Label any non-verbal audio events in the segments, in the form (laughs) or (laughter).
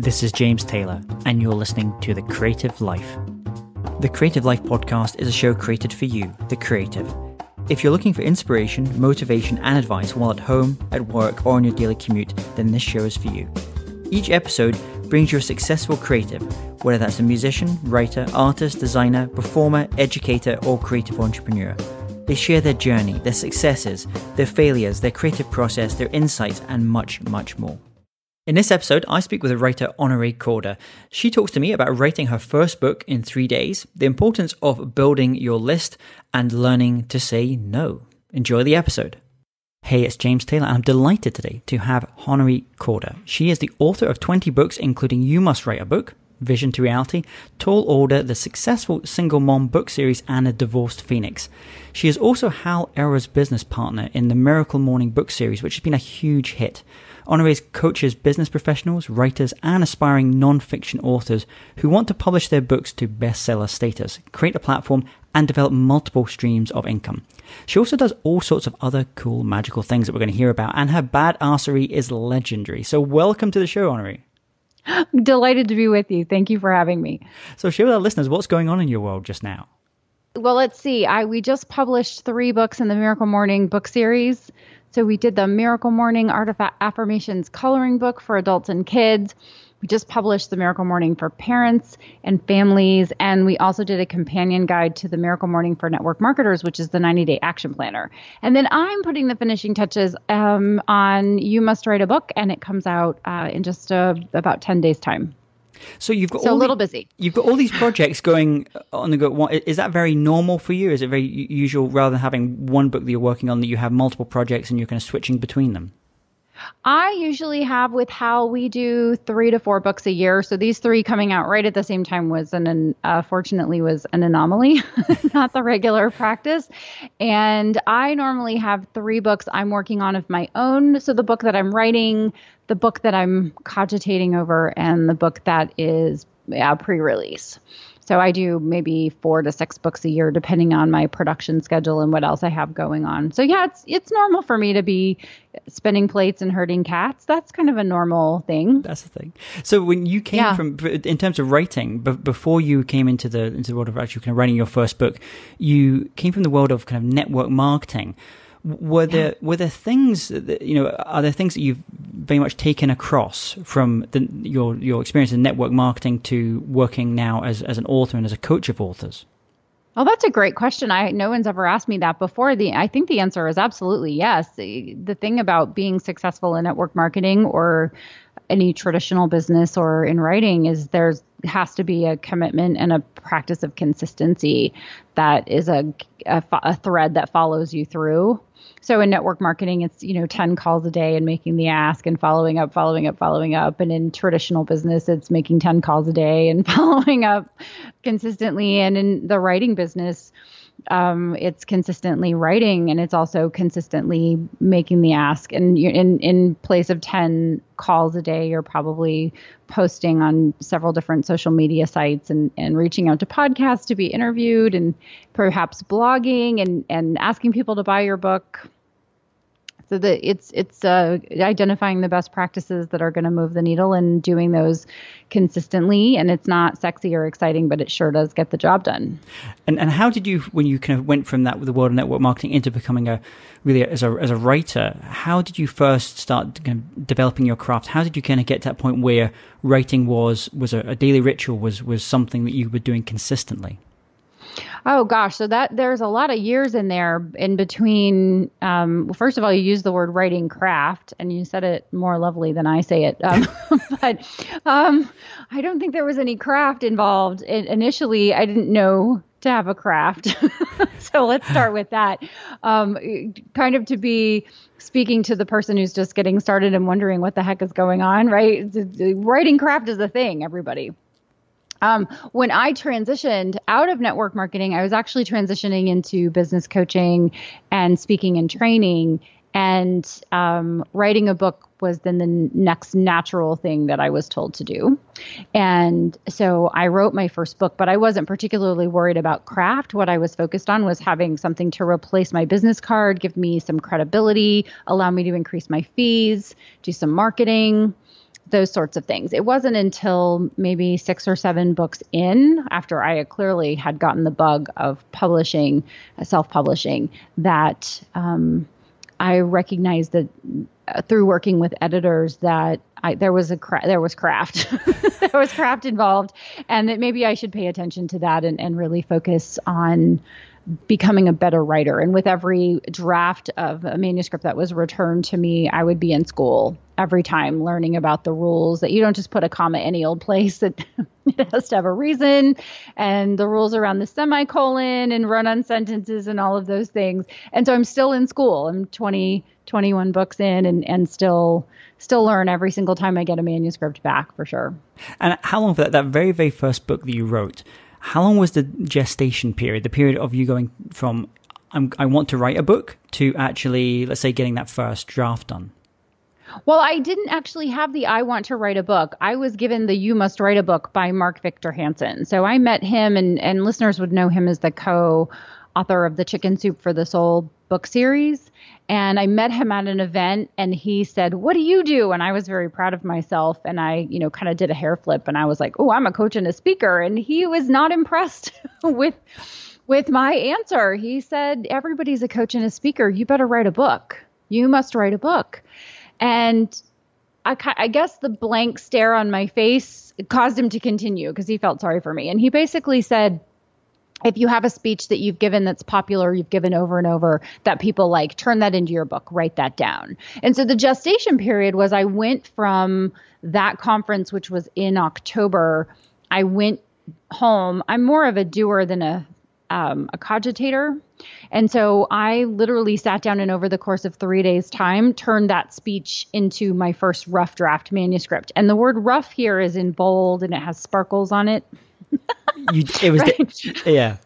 This is James Taylor, and you're listening to The Creative Life. The Creative Life podcast is a show created for you, the creative. If you're looking for inspiration, motivation, and advice while at home, at work, or on your daily commute, then this show is for you. Each episode brings you a successful creative, whether that's a musician, writer, artist, designer, performer, educator, or creative entrepreneur. They share their journey, their successes, their failures, their creative process, their insights, and much, much more. In this episode, I speak with the writer Honorée Corder. She talks to me about writing her first book in three days, the importance of building your list, and learning to say no. Enjoy the episode. Hey, it's James Taylor, and I'm delighted today to have Honorée Corder. She is the author of 20 books, including You Must Write a Book, Vision to Reality, Tall Order, the successful Single Mom book series, and A Divorced Phoenix. She is also Hal Elrod's business partner in the Miracle Morning book series, which has been a huge hit. Honorée's coaches business professionals, writers, and aspiring non-fiction authors who want to publish their books to bestseller status, create a platform, and develop multiple streams of income. She also does all sorts of other cool, magical things that we're going to hear about, and her badassery is legendary. So, welcome to the show, Honorée. I'm delighted to be with you. Thank you for having me. So, share with our listeners what's going on in your world just now. Well, let's see. I we just published three books in the Miracle Morning book series. So we did the Miracle Morning Art of Affirmations coloring book for adults and kids. We just published the Miracle Morning for parents and families, and we also did a companion guide to the Miracle Morning for network marketers, which is the 90 day action planner. And then I'm putting the finishing touches um, on You Must Write a Book, and it comes out uh, in just uh, about 10 days' time. So you've got so all a little the, busy. You've got all these projects going on the go. Is that very normal for you? Is it very usual rather than having one book that you're working on that you have multiple projects and you're kind of switching between them? I usually have with how we do three to four books a year. So these three coming out right at the same time was an uh, fortunately was an anomaly, (laughs) not the regular practice. And I normally have three books I'm working on of my own. So the book that I'm writing, the book that I'm cogitating over, and the book that is yeah, pre-release. So I do maybe four to six books a year, depending on my production schedule and what else I have going on. So yeah, it's it's normal for me to be spinning plates and herding cats. That's kind of a normal thing. That's the thing. So when you came yeah. from, in terms of writing, before you came into the into the world of actually kind of writing your first book, you came from the world of kind of network marketing were there were there things that, you know are there things that you've very much taken across from the, your your experience in network marketing to working now as as an author and as a coach of authors Oh, that's a great question. I no one's ever asked me that before. The I think the answer is absolutely yes. The, the thing about being successful in network marketing or any traditional business or in writing is there's has to be a commitment and a practice of consistency that is a, a, a thread that follows you through. So in network marketing it's you know 10 calls a day and making the ask and following up following up following up. And in traditional business it's making 10 calls a day and (laughs) following up consistently. And in the writing business um, it's consistently writing and it's also consistently making the ask. And in in place of 10 calls a day you're probably posting on several different social media sites and, and reaching out to podcasts to be interviewed and perhaps blogging and, and asking people to buy your book so that it's it's uh, identifying the best practices that are going to move the needle and doing those consistently. And it's not sexy or exciting, but it sure does get the job done. And and how did you when you kind of went from that with the world of network marketing into becoming a really as a as a writer? How did you first start kind of developing your craft? How did you kind of get to that point where writing was was a, a daily ritual was was something that you were doing consistently? Oh gosh, so that there's a lot of years in there in between. Um, well, first of all, you use the word writing craft, and you said it more lovely than I say it. Um, (laughs) (laughs) but um, I don't think there was any craft involved. It, initially, I didn't know to have a craft, (laughs) so let's start with that. Um, kind of to be speaking to the person who's just getting started and wondering what the heck is going on, right? The, the writing craft is a thing, everybody. Um, when I transitioned out of network marketing, I was actually transitioning into business coaching and speaking and training. And um, writing a book was then the next natural thing that I was told to do. And so I wrote my first book, but I wasn't particularly worried about craft. What I was focused on was having something to replace my business card, give me some credibility, allow me to increase my fees, do some marketing those sorts of things. It wasn't until maybe six or seven books in, after I clearly had gotten the bug of publishing, uh, self publishing, that um, I recognized that uh, through working with editors that I, there was a cra- there was craft (laughs) there was craft involved and that maybe I should pay attention to that and, and really focus on becoming a better writer. And with every draft of a manuscript that was returned to me, I would be in school every time learning about the rules that you don't just put a comma any old place, that (laughs) it has to have a reason, and the rules around the semicolon and run on sentences and all of those things. And so I'm still in school. I'm 20, 21 books in and, and still still learn every single time I get a manuscript back for sure. And how long for that, that very, very first book that you wrote? How long was the gestation period, the period of you going from I'm, i want to write a book to actually, let's say, getting that first draft done? Well, I didn't actually have the I want to write a book. I was given the You Must Write a Book by Mark Victor Hansen. So I met him, and, and listeners would know him as the co author of the Chicken Soup for the Soul book series. And I met him at an event and he said, What do you do? And I was very proud of myself. And I, you know, kind of did a hair flip and I was like, Oh, I'm a coach and a speaker. And he was not impressed (laughs) with with my answer. He said, Everybody's a coach and a speaker. You better write a book. You must write a book. And I, I guess the blank stare on my face caused him to continue because he felt sorry for me. And he basically said, if you have a speech that you've given that's popular, you've given over and over that people like, turn that into your book, write that down. And so the gestation period was I went from that conference, which was in October, I went home. I'm more of a doer than a um, a cogitator. And so I literally sat down and over the course of three days' time turned that speech into my first rough draft manuscript. And the word rough here is in bold and it has sparkles on it you, it was, right? the, yeah.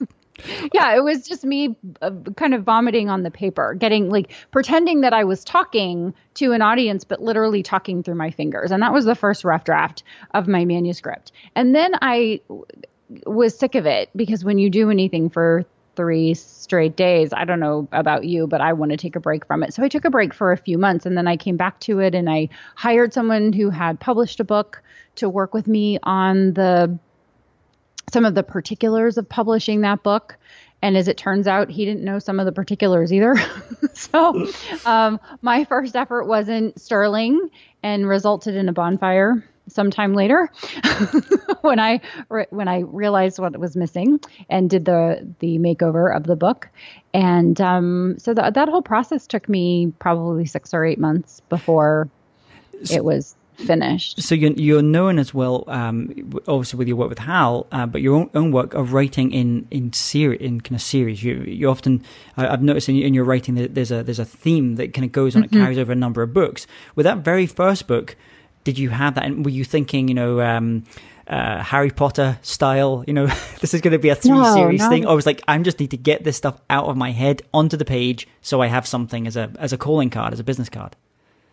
Yeah, it was just me uh, kind of vomiting on the paper, getting like pretending that I was talking to an audience, but literally talking through my fingers. And that was the first rough draft of my manuscript. And then I was sick of it because when you do anything for three straight days. I don't know about you, but I want to take a break from it. So I took a break for a few months and then I came back to it and I hired someone who had published a book to work with me on the some of the particulars of publishing that book. And as it turns out, he didn't know some of the particulars either. (laughs) so um, my first effort wasn't sterling and resulted in a bonfire sometime later (laughs) when I re- when I realized what was missing and did the the makeover of the book. And um, so th- that whole process took me probably six or eight months before it was finished. So you're, you're known as well, um, obviously with your work with Hal, uh, but your own, own, work of writing in in series, in kind of series. You you often, I've noticed in, in, your writing that there's a there's a theme that kind of goes on. Mm-hmm. It carries over a number of books. With that very first book, did you have that? And were you thinking, you know? Um, uh, Harry Potter style, you know, (laughs) this is going to be a three no, series no. thing. I was like, I just need to get this stuff out of my head onto the page so I have something as a as a calling card, as a business card.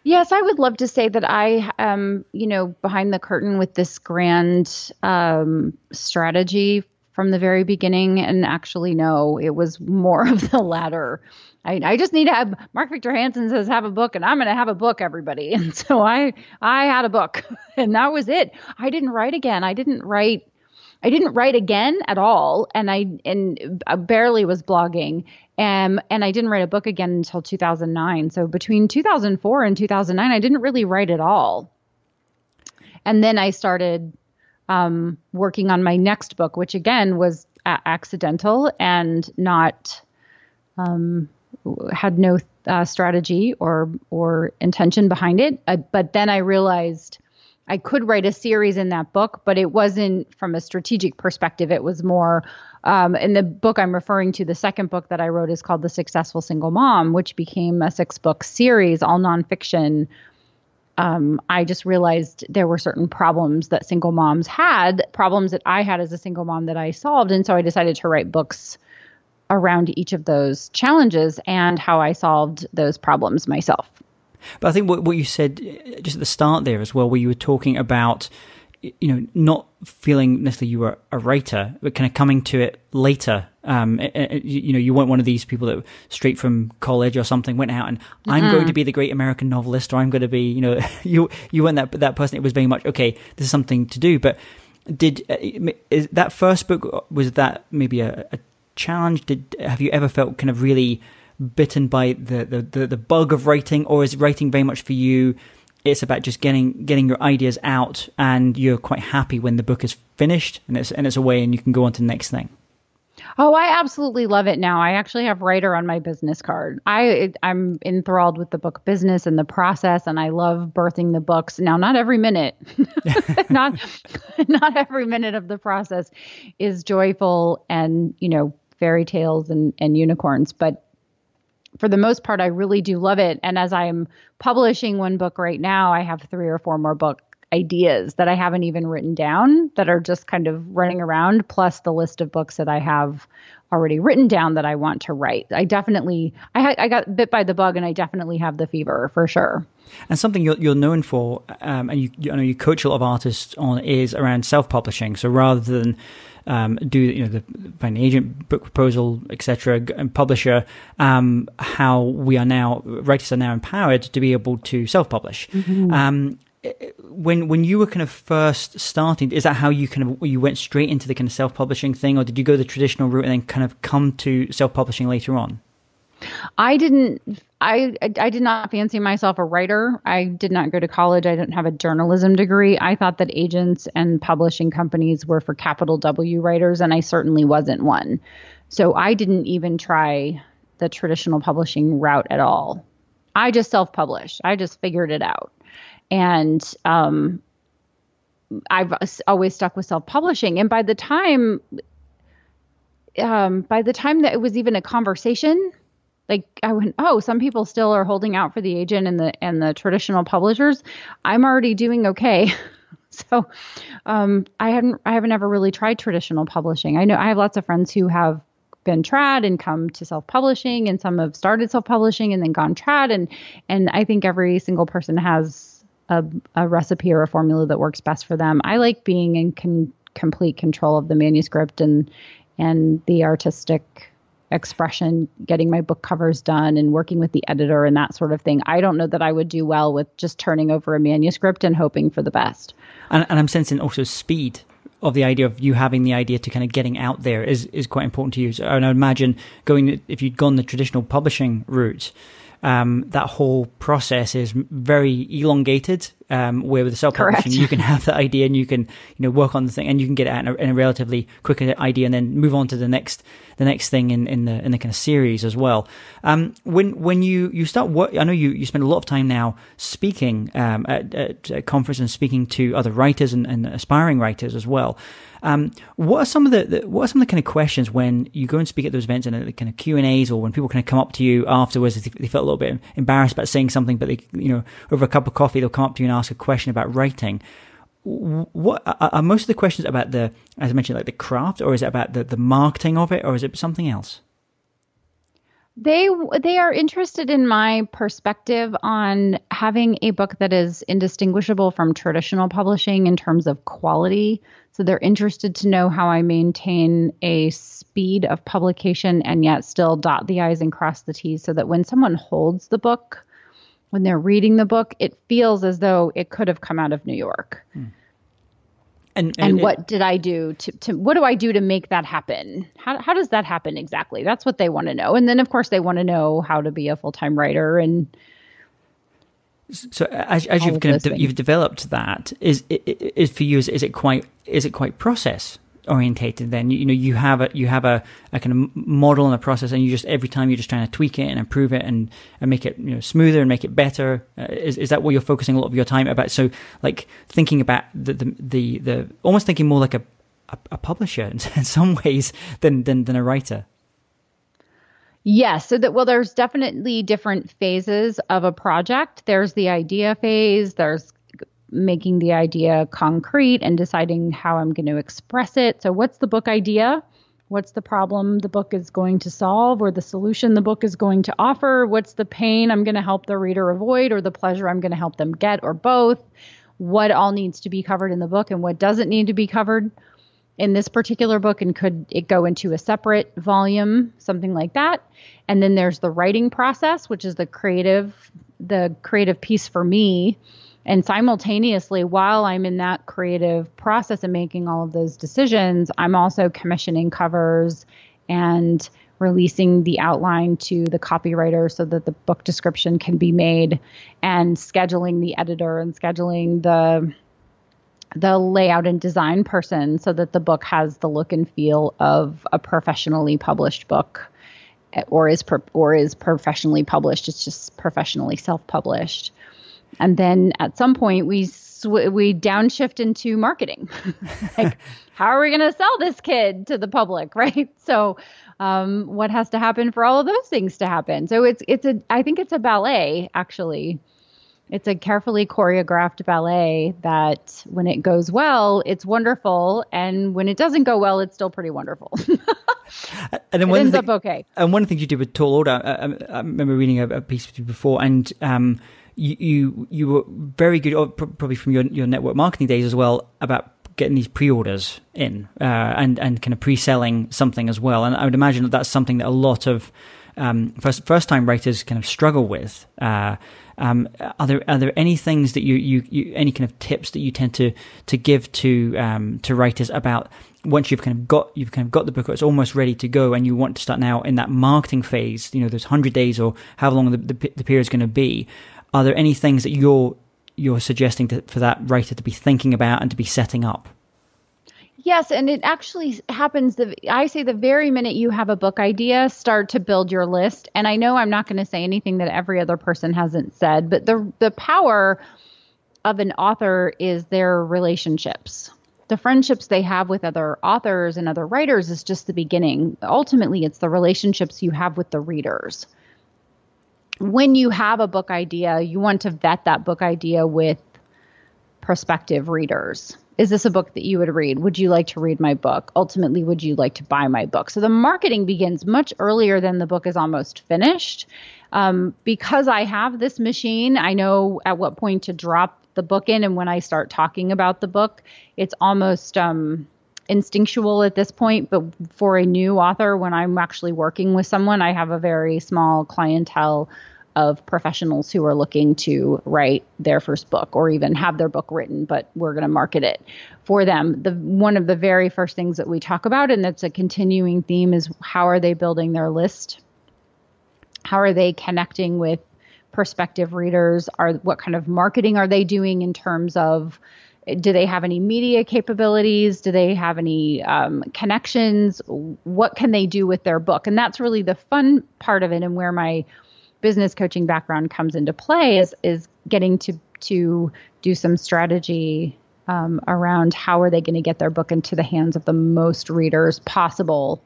Yes, I would love to say that I am, you know, behind the curtain with this grand um, strategy from the very beginning. And actually, no, it was more (laughs) of the latter. I, I just need to have Mark Victor Hansen says have a book, and I'm going to have a book, everybody. (laughs) And so I I had a book, (laughs) and that was it. I didn't write again. I didn't write I didn't write again at all, and I and I barely was blogging, um, and I didn't write a book again until 2009. So between 2004 and 2009, I didn't really write at all. And then I started um, working on my next book, which again was a- accidental and not um, had no uh, strategy or or intention behind it. But then I realized I could write a series in that book, but it wasn't from a strategic perspective. It was more um, in the book I'm referring to. The second book that I wrote is called The Successful Single Mom, which became a six book series, all nonfiction. Um, I just realized there were certain problems that single moms had, problems that I had as a single mom that I solved. And so I decided to write books around each of those challenges and how I solved those problems myself. But I think what, what you said just at the start there as well, where you were talking about you know, not feeling necessarily you were a writer, but kind of coming to it later. Um, it, it, you know, you weren't one of these people that straight from college or something went out and mm-hmm. I'm going to be the great American novelist, or I'm going to be, you know, (laughs) you you weren't that that person. It was very much okay. This is something to do. But did uh, is that first book was that maybe a, a challenge? Did have you ever felt kind of really bitten by the, the, the, the bug of writing, or is writing very much for you? It's about just getting getting your ideas out and you're quite happy when the book is finished and it's and it's away and you can go on to the next thing. Oh i absolutely love it now. I actually have writer on my business card. I i'm enthralled with the book business and the process and i love birthing the books. Now not every minute (laughs) (laughs) not not every minute of the process is joyful and you know fairy tales and and unicorns but for the most part, I really do love it. And as I'm publishing one book right now, I have three or four more book ideas that I haven't even written down that are just kind of running around, plus the list of books that I have already written down that I want to write. I definitely, I, I got bit by the bug, and I definitely have the fever for sure. And something you're, you're known for, um, and you, you know you coach a lot of artists on, is around self-publishing. So rather than um, do you know the find agent, book proposal, etc., and publisher. Um, how we are now writers are now empowered to be able to self-publish. Mm-hmm. Um, when when you were kind of first starting, is that how you kind of you went straight into the kind of self-publishing thing, or did you go the traditional route and then kind of come to self-publishing later on? I didn't. I I did not fancy myself a writer. I did not go to college. I didn't have a journalism degree. I thought that agents and publishing companies were for capital W writers, and I certainly wasn't one. So I didn't even try the traditional publishing route at all. I just self-published. I just figured it out, and um, I've always stuck with self-publishing. And by the time, um, by the time that it was even a conversation like I went, oh, some people still are holding out for the agent and the and the traditional publishers. I'm already doing okay. (laughs) so um, I haven't I haven't ever really tried traditional publishing. I know I have lots of friends who have been trad and come to self-publishing and some have started self-publishing and then gone trad and and I think every single person has a, a recipe or a formula that works best for them. I like being in con- complete control of the manuscript and and the artistic expression, getting my book covers done and working with the editor and that sort of thing. I don't know that I would do well with just turning over a manuscript and hoping for the best. And, and I'm sensing also speed of the idea of you having the idea to kind of getting out there is, is quite important to you. So, and I imagine going, if you'd gone the traditional publishing route, um, that whole process is very elongated. Um, where with the self publishing, you can have that idea and you can, you know, work on the thing and you can get it out in a, in a, relatively quick idea and then move on to the next, the next thing in, in the in the kind of series as well. Um, when when you you start work, I know you you spend a lot of time now speaking um, at, at conferences and speaking to other writers and, and aspiring writers as well. Um, what are some of the, the, what are some of the kind of questions when you go and speak at those events and the kind of Q and A's, or when people kind of come up to you afterwards, they, they felt a little bit embarrassed about saying something, but they, you know, over a cup of coffee, they'll come up to you and ask a question about writing. What are most of the questions about the, as I mentioned, like the craft, or is it about the, the marketing of it, or is it something else? they they are interested in my perspective on having a book that is indistinguishable from traditional publishing in terms of quality so they're interested to know how I maintain a speed of publication and yet still dot the I's and cross the T's so that when someone holds the book, when they're reading the book, it feels as though it could have come out of New York. Hmm. And, and, and it, what did I do to, to what do I do to make that happen? How, how does that happen exactly? That's what they want to know. And then of course they want to know how to be a full-time writer and so as, as you've kind of de- you've developed that, is, is for you is, is it quite is it quite process orientated? Then you, you know you have a you have a, a kind of model and a process, and you just every time you're just trying to tweak it and improve it and, and make it you know smoother and make it better. Uh, is is that what you're focusing a lot of your time about? So like thinking about the the the, the almost thinking more like a a, a publisher in, (laughs) in some ways than than than a writer. Yes. So that well, there's definitely different phases of a project. There's the idea phase. There's making the idea concrete and deciding how I'm going to express it. So what's the book idea? What's the problem the book is going to solve or the solution the book is going to offer? What's the pain I'm going to help the reader avoid or the pleasure I'm going to help them get or both? what all needs to be covered in the book and what doesn't need to be covered in this particular book and could it go into a separate volume something like that. And then there's the writing process which is the creative the creative piece for me. And simultaneously while i'm in that creative process and making all of those decisions i'm also commissioning covers and releasing the outline to the copywriter so that the book description can be made and scheduling the editor and scheduling the the layout and design person so that the book has the look and feel of a professionally published book or is pro- or is professionally published. It's just professionally self-published. And then at some point we sw- we downshift into marketing. (laughs) Like (laughs) how are we going to sell this kid to the public (laughs) right? So um, what has to happen for all of those things to happen? So it's it's a i think it's a ballet actually it's a carefully choreographed ballet that when it goes well, it's wonderful, and when it doesn't go well, it's still pretty wonderful. (laughs) and then it ends up okay. And one of the things you did with Tall Order, I, I, remember reading a, a, piece of you before, and um, you, you you were very good, probably from your your network marketing days as well, about getting these pre-orders in uh, and and kind of pre-selling something as well. And I would imagine that that's something that a lot of um, first first time writers kind of struggle with. Uh, um, are there are there any things that you, you, you any kind of tips that you tend to to give to um, to writers about once you've kind of got you've kind of got the book it's almost ready to go and you want to start now in that marketing phase you know those 100 days or how long the, the, the period is going to be? Are there any things that you're you're suggesting to, for that writer to be thinking about and to be setting up Yes, and it actually happens. The I say the very minute you have a book idea, start to build your list. And I know I'm not going to say anything that every other person hasn't said, but the the power of an author is their relationships. The friendships they have with other authors and other writers is just the beginning. Ultimately, it's the relationships you have with the readers. When you have a book idea, you want to vet that book idea with prospective readers is this a book that you would read? Would you like to read my book? Ultimately, would you like to buy my book? So the marketing begins much earlier than the book is almost finished. Um, because I have this machine, I know at what point to drop the book in. And when I start talking about the book, it's almost um, instinctual at this point. But for a new author, when I'm actually working with someone, I have a very small clientele of professionals who are looking to write their first book or even have their book written but we're going to market it for them. The one of the very first things that we talk about and that's a continuing theme is how are they building their list? How are they connecting with prospective readers? Are what kind of marketing are they doing in terms of do they have any media capabilities? Do they have any um, connections? What can they do with their book? And that's really the fun part of it and where my business coaching background comes into play is is getting to to do some strategy um, around how are they going to get their book into the hands of the most readers possible,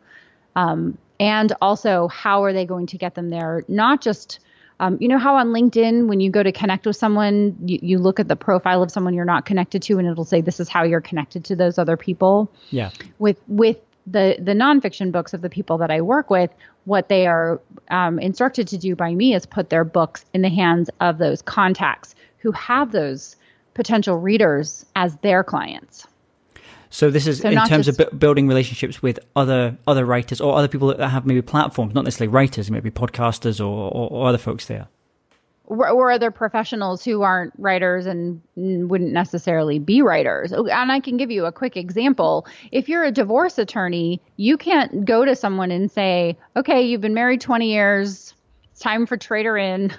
um, and also how are they going to get them there? Not just um, you know how on LinkedIn, when you go to connect with someone, you, you look at the profile of someone you're not connected to, and it'll say this is how you're connected to those other people. Yeah. With with the the nonfiction books of the people that I work with, what they are um, instructed to do by me is put their books in the hands of those contacts who have those potential readers as their clients. So this is so in terms just, of building relationships with other other writers or other people that have maybe platforms, not necessarily writers, maybe podcasters or, or, or other folks there or other professionals who aren't writers and wouldn't necessarily be writers. Oh, and I can give you a quick example. If you're a divorce attorney, you can't go to someone and say, okay, you've been married 20 years. It's time for Trader in.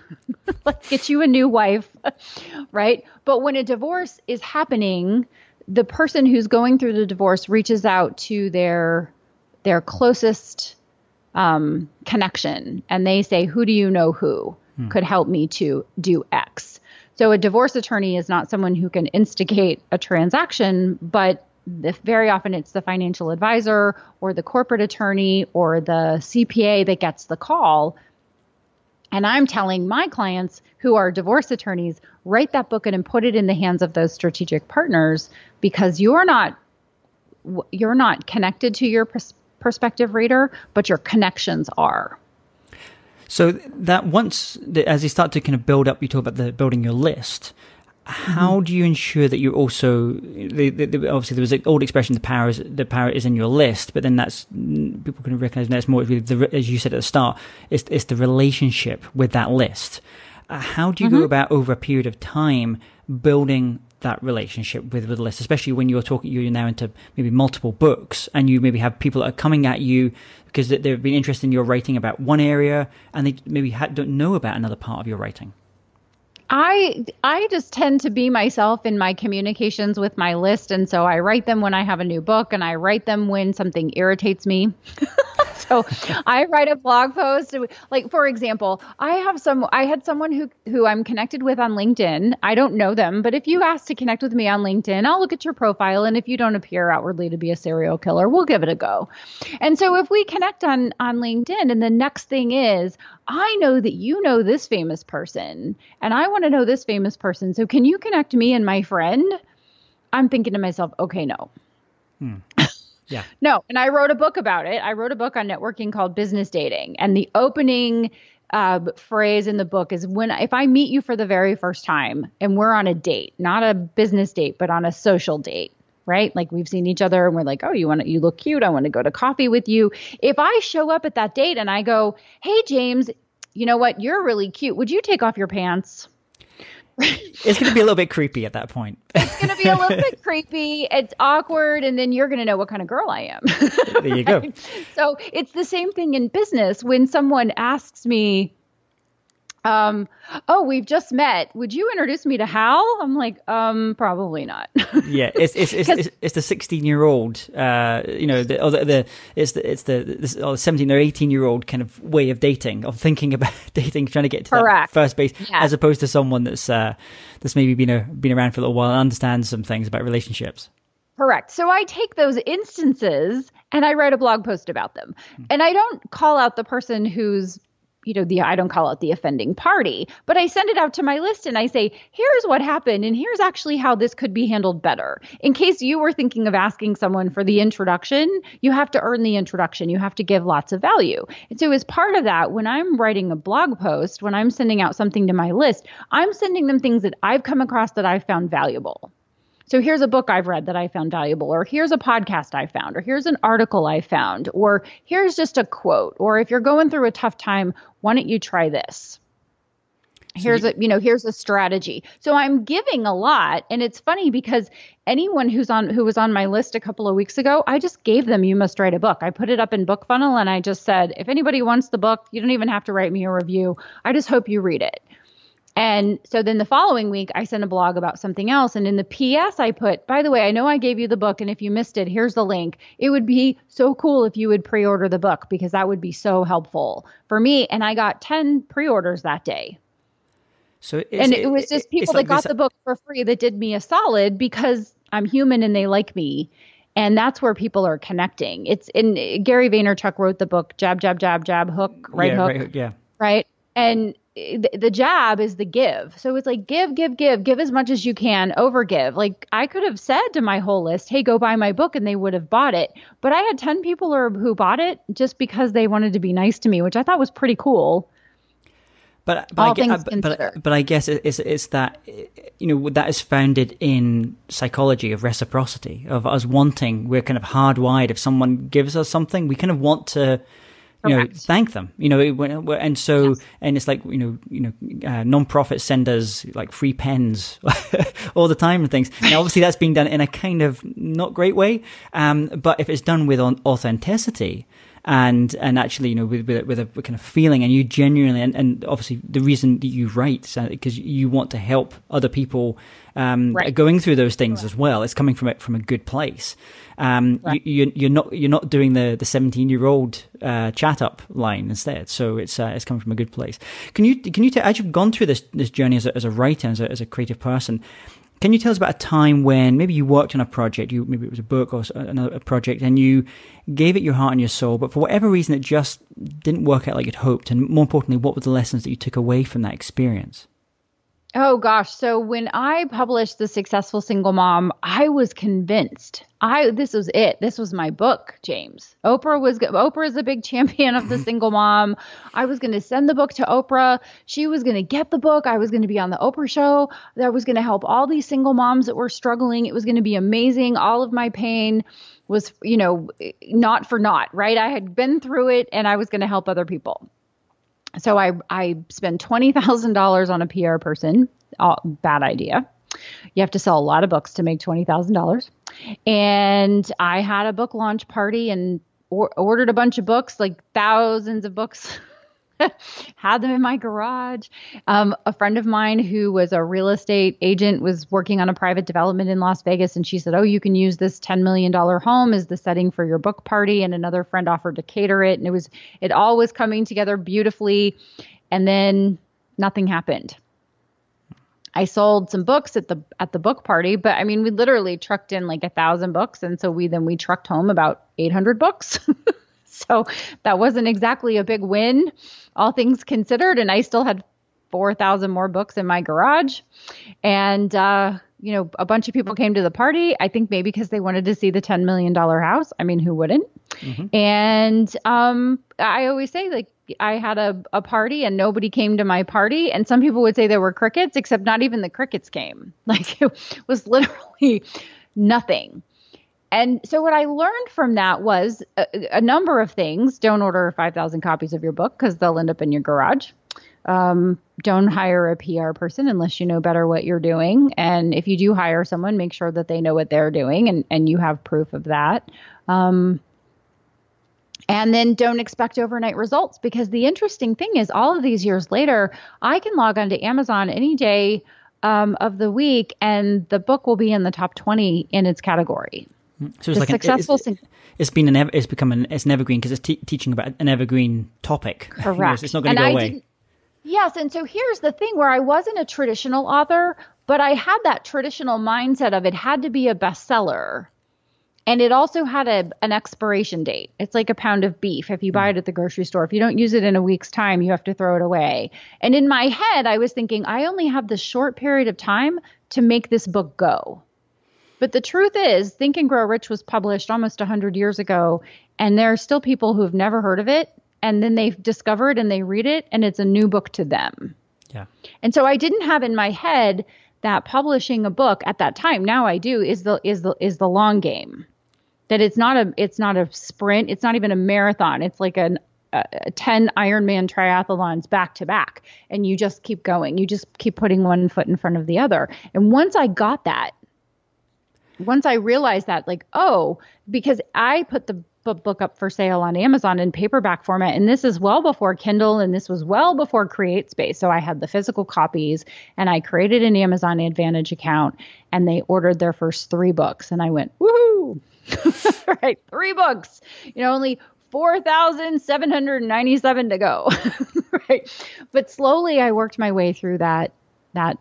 Let's (laughs) get you a new wife. (laughs) right. But when a divorce is happening, the person who's going through the divorce reaches out to their their closest um, connection and they say, who do you know who? Hmm. could help me to do X. So a divorce attorney is not someone who can instigate a transaction, but very often it's the financial advisor or the corporate attorney or the CPA that gets the call. And I'm telling my clients who are divorce attorneys, write that book and put it in the hands of those strategic partners because you're not you're not connected to your pers- reader, but your connections are. So that once, as you start to kind of build up, you talk about the building your list. how do you ensure that you're also the, the, the, obviously there was an old expression the power is the power is in your list but then that's people can recognize that's more the, as you said at the start it's, it's the relationship with that list uh, how do you mm-hmm. go about over a period of time building that relationship with, with the list especially when you're talking you're now into maybe multiple books and you maybe have people that are coming at you because they've been interested in your writing about one area and they maybe don't know about another part of your writing I I just tend to be myself in my communications with my list and so I write them when I have a new book and I write them when something irritates me. (laughs) (laughs) so I write a blog post like for example, I have some I had someone who who I'm connected with on LinkedIn. I don't know them, but if you ask to connect with me on LinkedIn, I'll look at your profile and if you don't appear outwardly to be a serial killer, we'll give it a go. And so if we connect on on LinkedIn and the next thing is I know that you know this famous person and I want to know this famous person. So can you connect me and my friend? I'm thinking to myself, okay, no. Hmm. Yeah. no. And I wrote a book about it. I wrote a book on networking called Business Dating. And the opening uh, phrase in the book is when if I meet you for the very first time and we're on a date, not a business date, but on a social date, right? Like we've seen each other and we're like, oh, you want to, you look cute. I want to go to coffee with you. If I show up at that date and I go, hey, James, you know what? You're really cute. Would you take off your pants? It's going to be a little bit creepy at that point. it's going to be a little bit (laughs) creepy. It's awkward. And then you're going to know what kind of girl I am. there you go. (laughs) So it's the same thing in business. When someone asks me, um, oh, we've just met. Would you introduce me to Hal? I'm like, um, probably not. (laughs) yeah, it's it's it's, it's, it's the 16 year old, uh, you know, the, or the, the it's the it's the, the 17 or 18 year old kind of way of dating, of thinking about (laughs) dating, trying to get to Correct. that first base, yeah. as opposed to someone that's uh, that's maybe been a, been around for a little while and understands some things about relationships. Correct. So I take those instances and I write a blog post about them. Hmm. And I don't call out the person who's you know the i don't call it the offending party but i send it out to my list and i say here's what happened and here's actually how this could be handled better. In case you were thinking of asking someone for the introduction you have to earn the introduction. You have to give lots of value. And so as part of that when i'm writing a blog post when i'm sending out something to my list i'm sending them things that i've come across that i've found valuable so here's a book I've read that I found valuable, or here's a podcast I found, or here's an article I found, or here's just a quote, or if you're going through a tough time, why don't you try this? Here's a you know here's a strategy. So I'm giving a lot, and it's funny because anyone who's on who was on my list a couple of weeks ago, I just gave them you must write a book. I put it up in BookFunnel, and I just said if anybody wants the book, you don't even have to write me a review. I just hope you read it. And so then the following week, I sent a blog about something else. And in the PS, I put, by the way, I know I gave you the book, and if you missed it, here's the link. It would be so cool if you would pre order the book because that would be so helpful for me. And I got 10 pre orders that day. So and it, it was just people that like got this... the book for free that did me a solid because I'm human and they like me. And that's where people are connecting. It's in Gary Vaynerchuk wrote the book Jab, Jab, Jab, Jab, Hook, Right yeah, Hook. Right, yeah. Right. And the, the jab is the give. So it's like give, give, give, give as much as you can, over give. Like I could have said to my whole list, "Hey, go buy my book," and they would have bought it. But I had ten people or, who bought it just because they wanted to be nice to me, which I thought was pretty cool. But but, I, guess, uh, but, but, but I guess it's it's that you know that is founded in psychology of reciprocity of us wanting. We're kind of hardwired. If someone gives us something, we kind of want to you know, thank them. You know, and so yes. and it's like you know, you know, uh, non-profits send us like free pens (laughs) all the time and things. Now, obviously, that's being done in a kind of not great way, um, but if it's done with authenticity and and actually, you know, with with, with a kind of feeling, and you genuinely, and, and obviously, the reason that you write because you want to help other people um, right. going through those things right. as well. It's coming from it from a good place. Um, right. you, are not you're not doing the the 17 year old uh, chat up line instead. So it's uh, it's coming from a good place. Can you can you tell, as you've gone through this this journey as a, as a writer as a, as a creative person? Can you tell us about a time when maybe you worked on a project, you maybe it was a book or another project, and you gave it your heart and your soul, but for whatever reason it just didn't work out like you'd hoped? And more importantly, what were the lessons that you took away from that experience? Oh gosh, so when I published The Successful Single Mom, I was convinced. I this was it. This was my book, James. Oprah was Oprah is a big (laughs) champion of the single mom. I was going to send the book to Oprah. She was going to get the book. I was going to be on the Oprah show. That was going to help all these single moms that were struggling. It was going to be amazing. All of my pain was, you know, not for naught, right? I had been through it and I was going to help other people so I I spend twenty thousand dollars on a PR person. Bad idea. You have to sell a lot of books to make twenty thousand dollars. And I had a book launch party and or- ordered a bunch of books, like thousands of books. (laughs) (laughs) had them in my garage. Um, a friend of mine who was a real estate agent was working on a private development in Las Vegas, and she said, "Oh, you can use this ten million dollar home as the setting for your book party." And another friend offered to cater it, and it was it all was coming together beautifully. And then nothing happened. I sold some books at the at the book party, but I mean, we literally trucked in like a thousand books, and so we then we trucked home about eight hundred books. (laughs) (laughs) so that wasn't exactly a big win, all things considered. And I still had 4,000 more books in my garage. And, uh, you know, a bunch of people came to the party. I think maybe because they wanted to see the $10 million house. I mean, who wouldn't? Mm-hmm. And um, I always say, like, I had a, a party and nobody came to my party. And some people would say there were crickets, except not even the crickets came. (laughs) Like, it was literally nothing. And so what I learned from that was a, a number of things. Don't order 5,000 copies of your book because they'll end up in your garage. Um, don't hire a PR person unless you know better what you're doing. And if you do hire someone, make sure that they know what they're doing and, and you have proof of that. Um, and then don't expect overnight results because the interesting thing is, all of these years later, I can log on to Amazon any day um, of the week and the book will be in the top 20 in its category. So it's like successful. An, it's, it's been an it's become an it's an evergreen because it's te- teaching about an evergreen topic. Correct. it's not going to go I away. Yes, and so here's the thing where I wasn't a traditional author, but I had that traditional mindset of it had to be a bestseller. And it also had a, an expiration date. It's like a pound of beef. If you buy it at the grocery store, if you don't use it in a week's time, you have to throw it away. And in my head, I was thinking, I only have this short period of time to make this book go. But the truth is, Think and Grow Rich was published almost 100 years ago, and there are still people who have never heard of it, and then they discover it and they read it, and it's a new book to them. Yeah. And so I didn't have in my head that publishing a book at that time. Now I do is the is the is the long game. That it's not a it's not a sprint. It's not even a marathon. It's like an uh, 10 Ironman triathlons back to back, and you just keep going. You just keep putting one foot in front of the other. And once I got that, once I realized that, like, oh, because I put the book up for sale on Amazon in paperback format. And this is well before Kindle and this was well before CreateSpace. So I had the physical copies and I created an Amazon Advantage account and they ordered their first three books. And I went, woohoo! (laughs) right, three books. You know, only 4,797 to go. (laughs) right. But slowly I worked my way through that that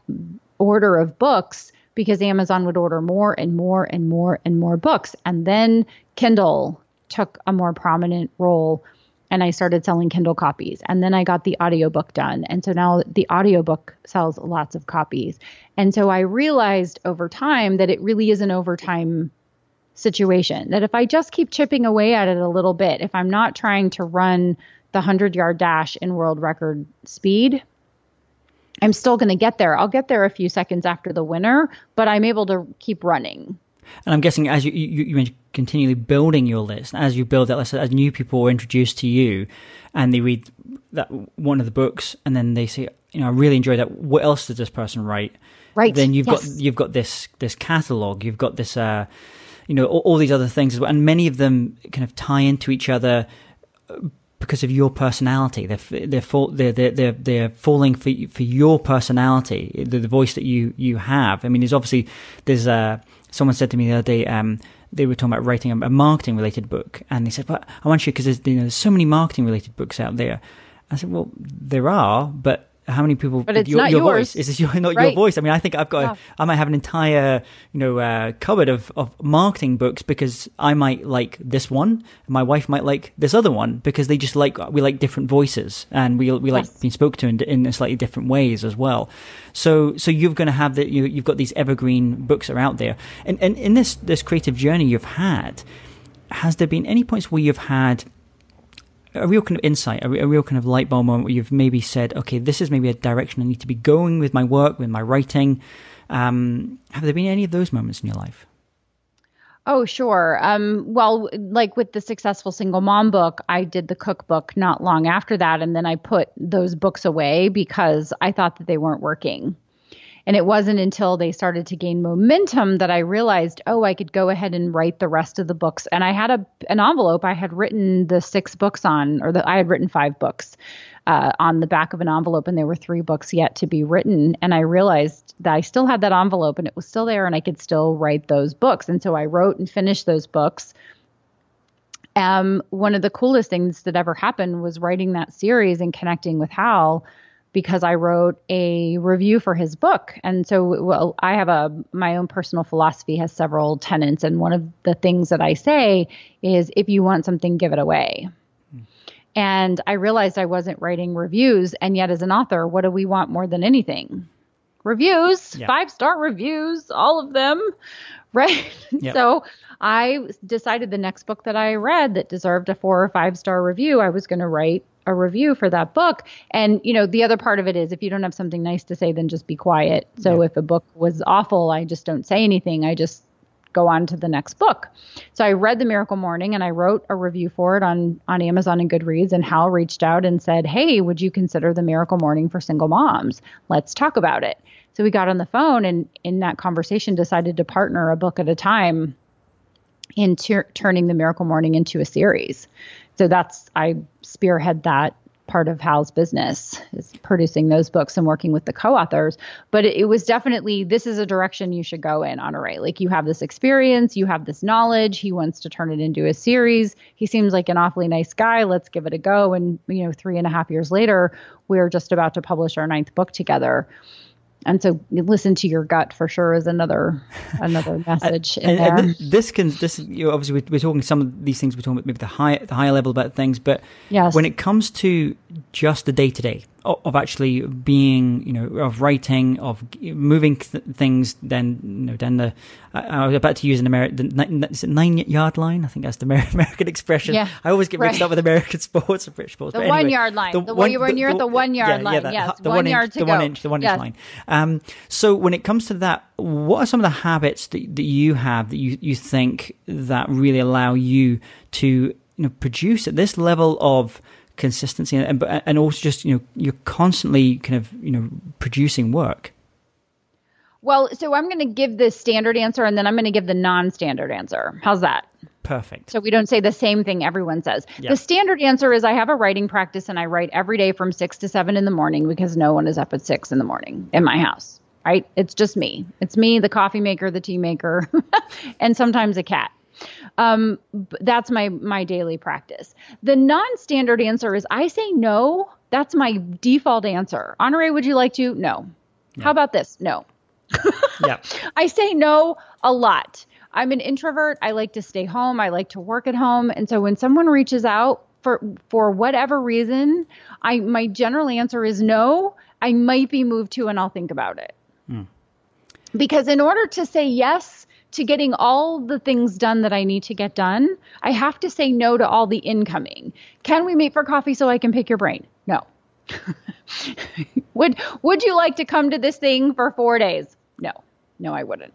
order of books because Amazon would order more and more and more and more books. And then Kindle took a more prominent role and I started selling Kindle copies. And then I got the audiobook done. And so now the audiobook sells lots of copies. And so I realized over time that it really is an overtime situation. That if I just keep chipping away at it a little bit, if I'm not trying to run the 100 yard dash in world record speed, I'm still going to get there. I'll get there a few seconds after the winner, but I'm able to keep running. And I'm guessing as you you, you mentioned continually building your list, as you build that list, as new people are introduced to you, and they read that one of the books, and then they say, you know, I really enjoy that. What else does this person write? Right. Then you've yes. got you've got this this catalog. You've got this, uh, you know, all, all these other things as well, and many of them kind of tie into each other because of your personality. They're they're fall, they're, they're they're falling for for your personality, the, the voice that you you have. I mean, there's obviously there's uh someone said to me the other day. Um, they were talking about writing a, a marketing related book, and they said, "But I want you because there's you know there's so many marketing related books out there." I said, "Well, there are, but how many people? But it's your, not your yours. voice. Is this your, (laughs) not Right. your voice? I mean, I think I've got. Yeah. A, I might have an entire, you know, uh, cupboard of, of marketing books because I might like this one, and my wife might like this other one because they just like we like different voices and we we like Yes. being spoke to in, in slightly different ways as well. So so you're going to have that. You you've got these evergreen books that are out there, and and in this this creative journey you've had, has there been any points where you've had a real kind of insight, a, real kind of light bulb moment where you've maybe said, okay, this is maybe a direction I need to be going with my work, with my writing. Um, have there been any of those moments in your life? Oh, sure. Um, well, like with the successful single mom book, I did the cookbook not long after that. And then I put those books away because I thought that they weren't working. And it wasn't until they started to gain momentum that I realized, oh, I could go ahead and write the rest of the books. And I had a an envelope I had written the six books on, or I had written five books uh, on the back of an envelope, and there were three books yet to be written. And I realized that I still had that envelope, and it was still there, and I could still write those books. And so I wrote and finished those books. Um, one of the coolest things that ever happened was writing that series and connecting with Hal because I wrote a review for his book. And so well, I have a my own personal philosophy has several tenets and one of the things that I say is if you want something give it away. And I realized I wasn't writing reviews and yet as an author, what do we want more than anything? Reviews, Yeah. five-star reviews, all of them, (laughs) right? Yep. so I decided the next book that I read that deserved a four or five star review, I was going to write a review for that book. And, you know, the other part of it is if you don't have something nice to say, then just be quiet. So Yeah. if a book was awful, I just don't say anything. I just go on to the next book. So I read The Miracle Morning and I wrote a review for it on on Amazon and Goodreads and Hal reached out and said, "Hey, would you consider The Miracle Morning for single moms? Let's talk about it." So we got on the phone and in that conversation decided to partner a book at a time in tur- turning the Miracle Morning into a series. So that's I spearhead that part of Hal's business is producing those books and working with the co-authors. But it, it was definitely this is a direction you should go in, Honorée. Like you have this experience, you have this knowledge. He wants to turn it into a series. He seems like an awfully nice guy. Let's give it a go. And you know, three and a half years later, we're just about to publish our ninth book together. And so, listen to your gut for sure is another (laughs) another message in And, there. and this can this you know, obviously we're, we're talking some of these things we're talking about maybe the high the higher level about things, but Yes. when it comes to just the day to day of actually being you know of writing of moving th- things then you know then the I, I was about to use an American the, is it nine yard line I think that's the (laughs) American expression Yeah, I always get mixed right. up with American (laughs) sports and British sports The one anyway, yard line. The one- when you're at the one yard line, that- yes, the one inch- yard to the one go. inch the one Yes. inch line um, so when it comes to that, what are some of the habits that, that you have that you, you think that really allow you to you know produce at this level of consistency and and- and also just you know you're constantly kind of you know producing work. Well, so I'm going to give the standard answer and then I'm going to give the non standard answer. How's that? Perfect. So we don't say the same thing everyone says. Yeah. The standard answer is I have a writing practice and I write every day from six to seven in the morning because no one is up at six in the morning in my house, right? It's just me. It's me, the coffee maker, the tea maker, (laughs) and sometimes a cat. Um, that's my my daily practice. The non-standard answer is I say no. That's my default answer. Honorée, would you like to? No. How about this? No. yeah. (laughs) I say no a lot. I'm an introvert. I like to stay home. I like to work at home. And so when someone reaches out for for whatever reason, I my general answer is no. I might be moved to and I'll think about it. Because in order to say yes to getting all the things done that I need to get done, I have to say no to all the incoming. Can we meet for coffee so I can pick your brain? No. (laughs) would would you like to come to this thing for 4 days? No. No, I wouldn't.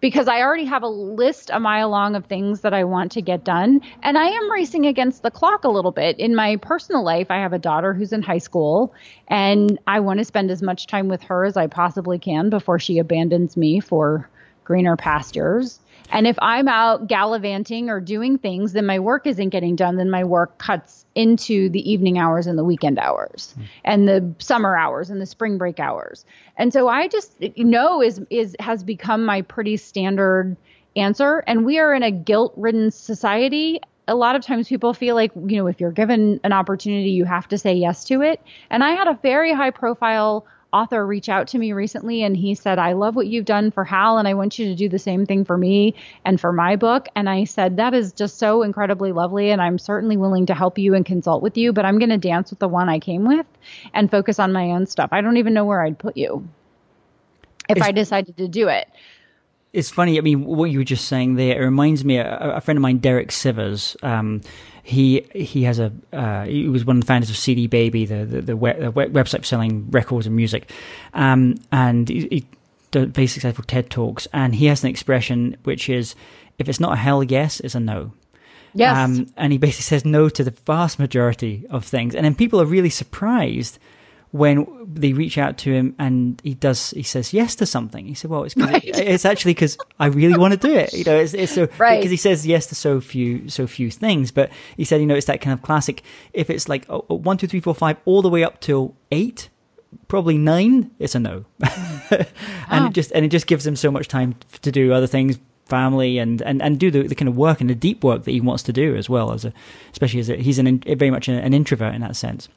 Because I already have a list a mile long of things that I want to get done. And I am racing against the clock a little bit. In my personal life, I have a daughter who's in high school, and I want to spend as much time with her as I possibly can before she abandons me for greener pastures. And if I'm out gallivanting or doing things, then my work isn't getting done. Then my work cuts into the evening hours and the weekend hours hmm. and the summer hours and the spring break hours. And so I just know is is has become my pretty standard answer. And we are in a guilt ridden society a lot of times people feel like, you know, if you're given an opportunity, you have to say yes to it. And I had a very high profile author reach out to me recently and he said, I love what you've done for Hal and I want you to do the same thing for me and for my book. And I said, That is just so incredibly lovely. And I'm certainly willing to help you and consult with you, but I'm going to dance with the one I came with and focus on my own stuff. I don't even know where I'd put you if it's, I decided to do it. It's funny. I mean, what you were just saying there, it reminds me, a, a friend of mine, Derek Sivers, um, he he has a uh, he was one of the founders of CD Baby, the the, the, web, the website selling records and music, um, and he, he does basically for TED talks, and he has an expression which is, if it's not a hell yes, it's a no. Yes. Um, and he basically says no to the vast majority of things, and then people are really surprised when they reach out to him and he does he says yes to something he said well it's right. it, it's actually because i really want to do it you know it's, it's so right. because he says yes to so few so few things but he said you know it's that kind of classic if it's like oh, one two three four five all the way up till eight probably nine it's a no (laughs) and oh. it ah. just and it just gives him so much time to do other things family and, and, and do the, the kind of work and the deep work that he wants to do as well as a especially as a, he's an very much an, an introvert in that sense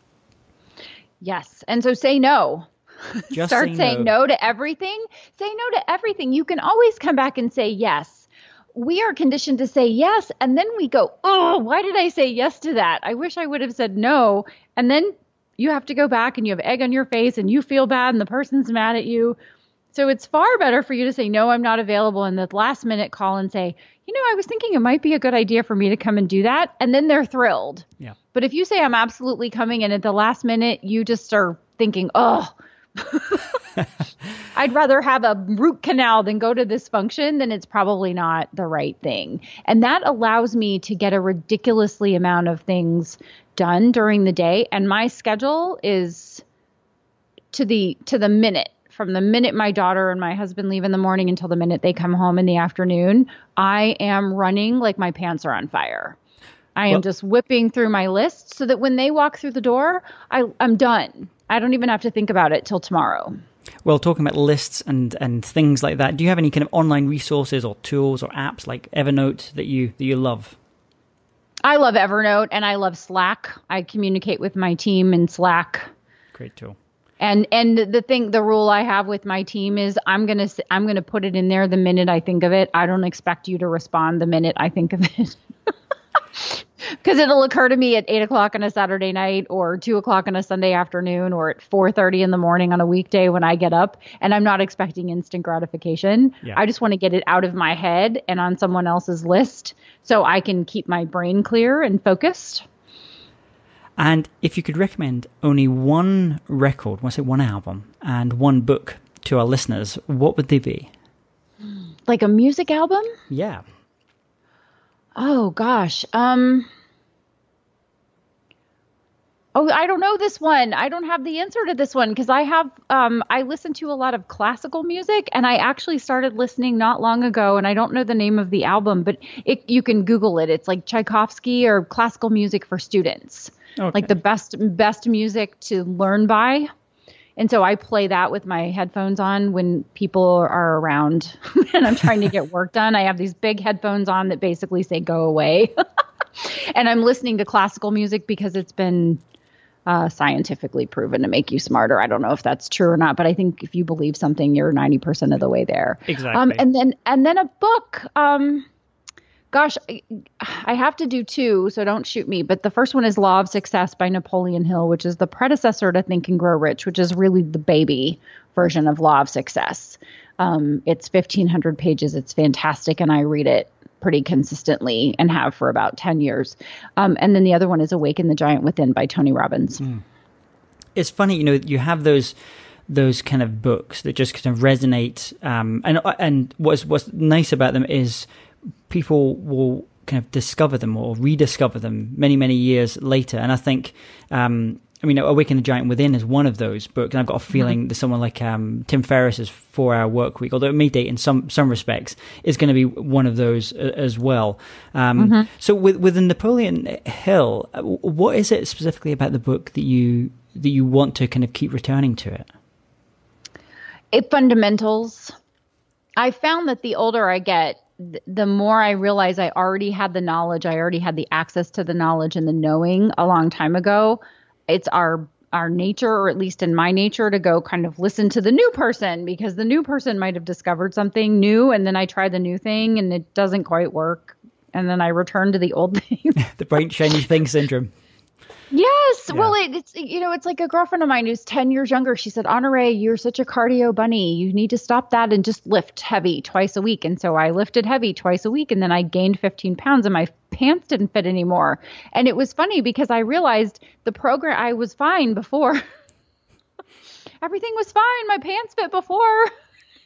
Yes. And so say no. Just (laughs) Start say saying no. no to everything. Say no to everything. You can always come back and say yes. We are conditioned to say yes. And then we go, oh, why did I say yes to that? I wish I would have said no. And then you have to go back and you have egg on your face and you feel bad and the person's mad at you. So it's far better for you to say, no, I'm not available. And the last minute call and say, you know, I was thinking it might be a good idea for me to come and do that. And then they're thrilled. Yeah. But if you say I'm absolutely coming and at the last minute you just are thinking, oh, (laughs) I'd rather have a root canal than go to this function, then it's probably not the right thing. And that allows me to get a ridiculously amount of things done during the day. And my schedule is to the to the minute from the minute my daughter and my husband leave in the morning until the minute they come home in the afternoon, I am running like my pants are on fire. I am well, just whipping through my list so that when they walk through the door, I, I'm done. I don't even have to think about it till tomorrow. Well, talking about lists and, and things like that, do you have any kind of online resources or tools or apps like Evernote that you that you love? I love Evernote and I love Slack. I communicate with my team in Slack. Great tool. And and the thing, the rule I have with my team is I'm gonna I'm gonna put it in there the minute I think of it. I don't expect you to respond the minute I think of it. (laughs) (laughs) because it'll occur to me at eight o'clock on a Saturday night or two o'clock on a Sunday afternoon or at four thirty in the morning on a weekday when I get up and I'm not expecting instant gratification. Yeah. I just want to get it out of my head and on someone else's list so I can keep my brain clear and focused. And if you could recommend only one record, what's it, one album, and one book to our listeners, what would they be? Like a music album? Yeah. Oh gosh. Um Oh, I don't know this one. I don't have the answer to this one because I have um I listen to a lot of classical music and I actually started listening not long ago and I don't know the name of the album, but it you can Google it. It's like Tchaikovsky or classical music for students. Okay. Like the best best music to learn by. And so I play that with my headphones on when people are around (laughs) and I'm trying to get (laughs) work done. I have these big headphones on that basically say go away. (laughs) and I'm listening to classical music because it's been uh, scientifically proven to make you smarter. I don't know if that's true or not, but I think if you believe something, you're 90% of the way there. Exactly. Um, and then and then a book. Um, gosh, I have to do two, so don't shoot me. But the first one is Law of Success by Napoleon Hill, which is the predecessor to Think and Grow Rich, which is really the baby version of Law of Success. Um, it's 1,500 pages. It's fantastic, and I read it pretty consistently and have for about 10 years. Um, and then the other one is Awaken the Giant Within by Tony Robbins. Mm. It's funny, you know, you have those those kind of books that just kind of resonate. Um, and and what's what's nice about them is people will kind of discover them or rediscover them many, many years later. And I think, um, I mean, Awaken the Giant Within is one of those books, and I've got a feeling mm-hmm. that someone like um, Tim Ferriss's Four Hour Work Week, although it may date in some some respects, is going to be one of those as well. Um, mm-hmm. So, with with Napoleon Hill, what is it specifically about the book that you that you want to kind of keep returning to it? It fundamentals. I found that the older I get, th- the more I realize I already had the knowledge, I already had the access to the knowledge and the knowing a long time ago. It's our our nature or at least in my nature to go kind of listen to the new person because the new person might have discovered something new and then I try the new thing and it doesn't quite work and then I return to the old (laughs) thing. (laughs) the bright shiny thing syndrome. Yes. Yeah. Well, it, it's you know, it's like a girlfriend of mine who's 10 years younger. She said, Honorée, you're such a cardio bunny. You need to stop that and just lift heavy twice a week. And so I lifted heavy twice a week and then I gained 15 pounds and my pants didn't fit anymore. And it was funny because I realized the program I was fine before. (laughs) Everything was fine. My pants fit before.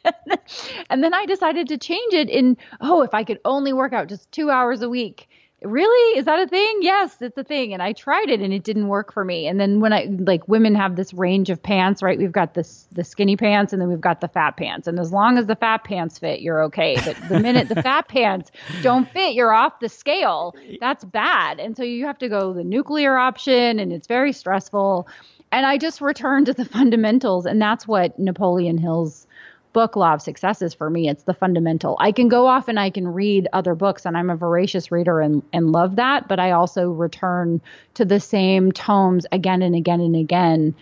(laughs) and then I decided to change it in, oh, if I could only work out just two hours a week really? Is that a thing? Yes it's a thing. And i tried it and it didn't work for me. And then when i like women have this range of pants right? We've got this the skinny pants and then we've got the fat pants. And as long as the fat pants fit you're okay. But the minute the fat (laughs) pants don't fit you're off the scale. That's bad. And so you have to go the nuclear option and it's very stressful. And i just returned to the (laughs) fundamentals. And that's what napoleon hill's book law of success is for me it's the fundamental. I can go off and i can read other books and i'm a voracious reader and, and love that but i also return to the same tomes again and again and again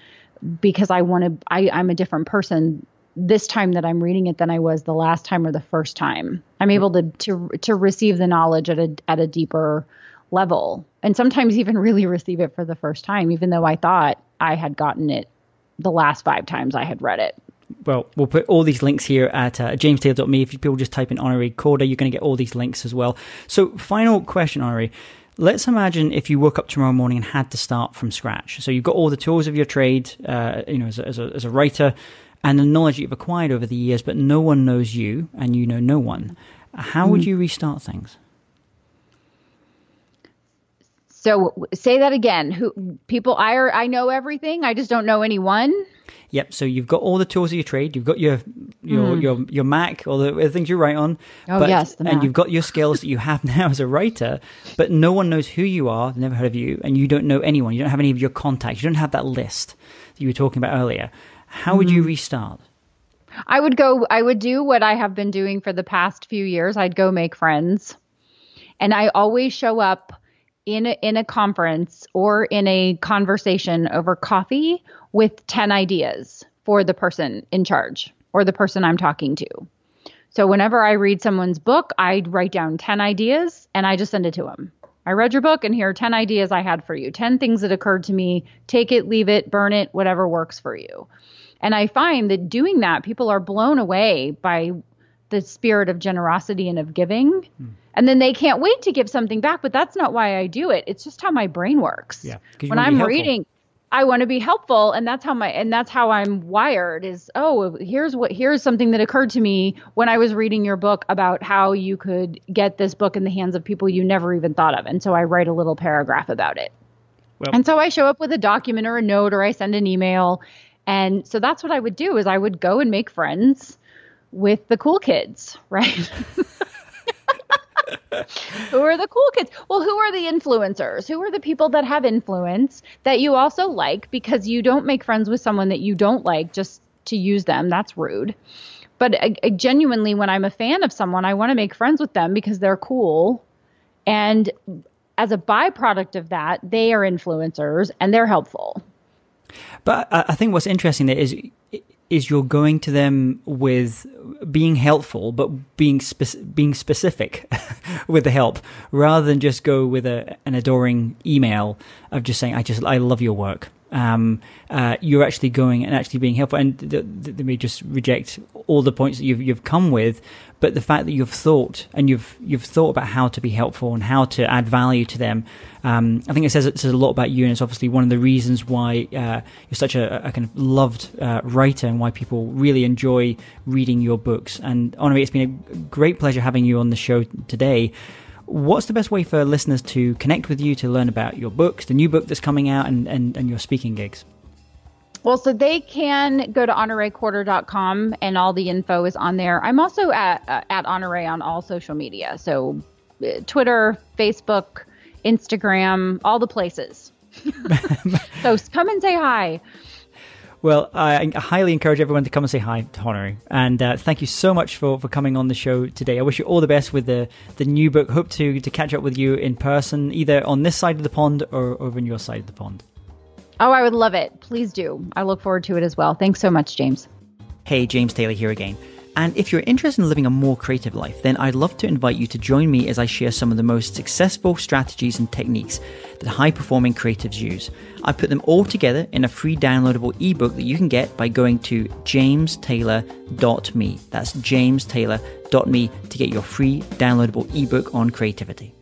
because i want to I, i'm a different person this time that i'm reading it than i was the last time or the first time. I'm mm-hmm. able to to to receive the knowledge at a at a deeper level and sometimes even really receive it for the first time even though i thought i had gotten it the last five times i had read it well, we'll put all these links here at uh, jamestaylor.me. If people just type in Honorée Corder, you're going to get all these links as well. So, final question, Honorée. Let's imagine if you woke up tomorrow morning and had to start from scratch. So you've got all the tools of your trade, uh, you know, as a, as, a, as a writer, and the knowledge you've acquired over the years, but no one knows you, and you know no one. How would mm-hmm. you restart things? So say that again. Who people? I I know everything. I just don't know anyone. Yep. So you've got all the tools of your trade. You've got your your mm. your your Mac, all the, things you write on. Oh but, yes, and you've got your skills that you have (laughs) now as a writer. But no one knows who you are. Never heard of you, and you don't know anyone. You don't have any of your contacts. You don't have that list that you were talking about earlier. How would mm. you restart? I would go. I would do what I have been doing for the past few years. I'd go make friends, and I always show up in a, in a conference or in a conversation over coffee with 10 ideas for the person in charge or the person I'm talking to. So whenever I read someone's book, I write down 10 ideas and I just send it to them. I read your book and here are 10 ideas I had for you. 10 things that occurred to me. Take it, leave it, burn it, whatever works for you. And I find that doing that, people are blown away by the spirit of generosity and of giving. Hmm. And then they can't wait to give something back, but that's not why I do it. It's just how my brain works. Yeah. When I'm reading, I want to be helpful and that's how my and that's how I'm wired is oh here's what here's something that occurred to me when I was reading your book about how you could get this book in the hands of people you never even thought of and so I write a little paragraph about it. Well, and so I show up with a document or a note or I send an email and so that's what I would do is I would go and make friends with the cool kids, right? who are the cool kids? Well, who are the influencers? Who are the people that have influence that you also like because you don't make friends with someone that you don't like just to use them. That's rude. But uh, uh genuinely, when I'm a fan of someone, I want to make friends with them because they're cool. And as a byproduct of that, they are influencers and they're helpful. But I think what's interesting there is is you're going to them with being helpful, but being spe- being specific (laughs) with the help, rather than just go with a, an adoring email of just saying, "I just I love your work." Um, uh, you're actually going and actually being helpful, and they may just reject all the points that you've you've come with, but the fact that you've thought and you've you've thought about how to be helpful and how to add value to them, um, I think it says it says a lot about you, and it's obviously one of the reasons why uh, you're such a, a, kind of loved uh, writer and why people really enjoy reading your books. And Honorée, it's been a great pleasure having you on the show today. What's the best way for listeners to connect with you to learn about your books, the new book that's coming out, and, and, and your speaking gigs? Well, so they can go to honoreecorder.com and all the info is on there. I'm also at uh, at Honorée on all social media. So uh, Twitter, Facebook, Instagram, all the places. (laughs) so come and say hi. Well, I highly encourage everyone to come and say hi to Honorée. And uh, thank you so much for, for coming on the show today. I wish you all the best with the, the new book. Hope to, to catch up with you in person, either on this side of the pond or over on your side of the pond. Oh, I would love it. Please do. I look forward to it as well. Thanks so much, James. Hey, James Taylor here again. And if you're interested in living a more creative life, then I'd love to invite you to join me as I share some of the most successful strategies and techniques that high performing creatives use. I put them all together in a free downloadable ebook that you can get by going to jamestaylor.me. That's jamestaylor.me to get your free downloadable ebook on creativity.